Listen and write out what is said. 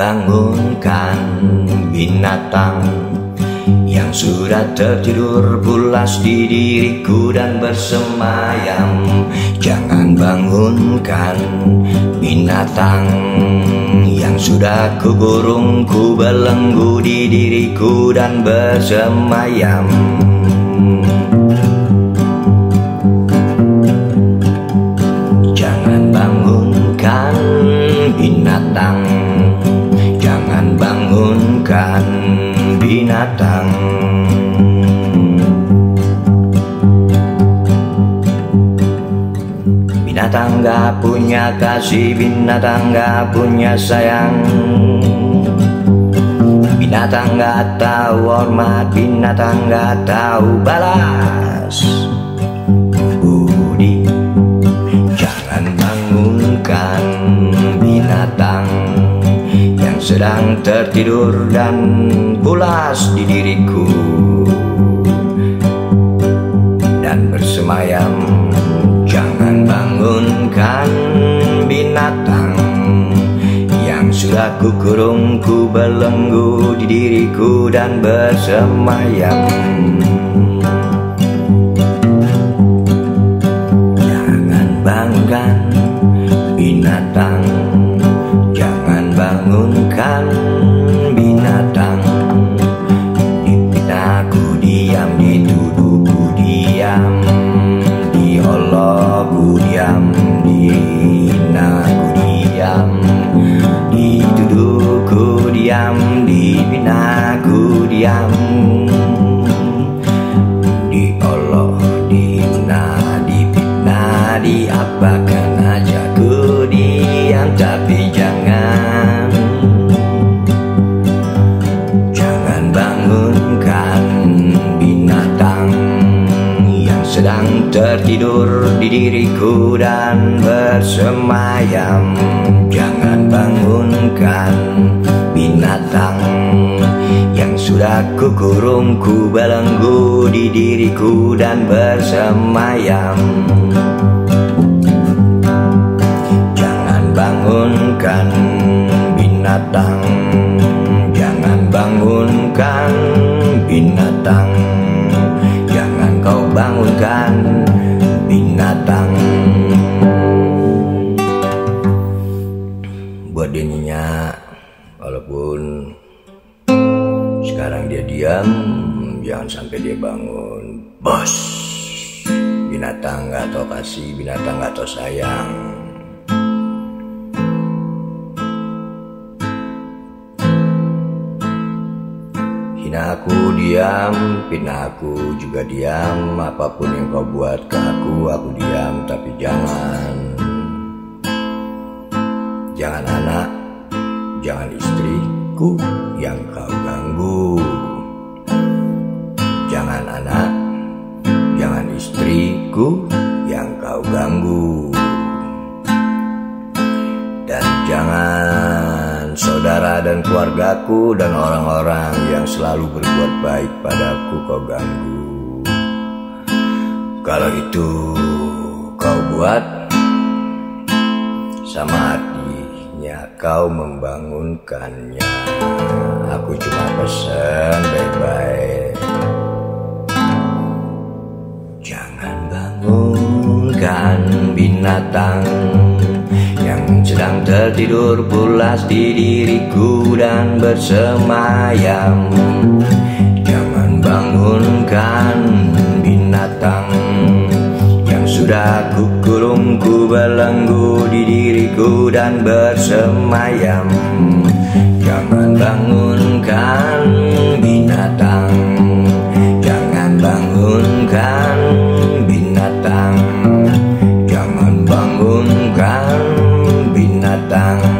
bangunkan binatang yang sudah tertidur pulas di diriku dan bersemayam. Jangan bangunkan binatang yang sudah kugurung ku belenggu di diriku dan bersemayam. Bangunkan binatang. Binatang gak punya kasih Binatang gak punya sayang. Binatang gak tahu hormat Binatang gak tahu balas Yang tertidur dan pulas di diriku. Dan bersemayam Jangan bangunkan binatang Yang sudah kukurung ku belenggu di diriku dan bersemayam. Jangan bangunkan binatang bangunkan binatang Yang sedang tertidur di diriku dan bersemayam. Jangan bangunkan binatang Yang sudah kukurung ku belenggu di diriku dan bersemayam. Jangan bangunkan binatang Jangan sampai dia bangun Bos Binatang gak tau kasih Binatang gak tau sayang. Hina aku diam, fitnah aku juga diam. Apa pun yang kau buat ke aku, aku diam. Tapi jangan. Jangan anak, jangan istriku yang kau ganggu saudara dan keluargaku dan orang-orang yang selalu berbuat baik padaku kau ganggu. Kalau itu kau buat sama hatinya kau membangunkannya. Aku cuma pesan baik-baik tertidur pulas di diriku dan bersemayam. Jangan bangunkan binatang Yang sudah kukurung ku belenggu di diriku dan bersemayam. Jangan bangunkan binatang binatang